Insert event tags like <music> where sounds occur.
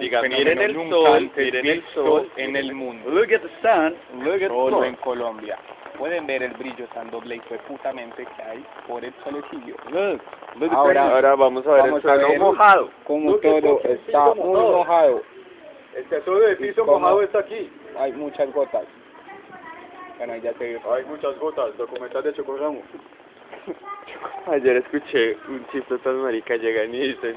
Diga, miren el sol, miren el sol. en el mundo. Look at the sun, look at Solo en Colombia. Pueden ver el brillo tan doble y putamente que hay por el solecillo. Look, look Ahora- Ahora vamos a ver Vamos el a suelo ver. mojado. Como Look todo está muy mojado. mojado, El tesoro de piso mojado está aquí. hay muchas gotas. Bueno, ya se. Hay muchas gotas. Documental de Chocorramo. <laughs> Ayer escuché un chiste tan marica, llegan y dicen,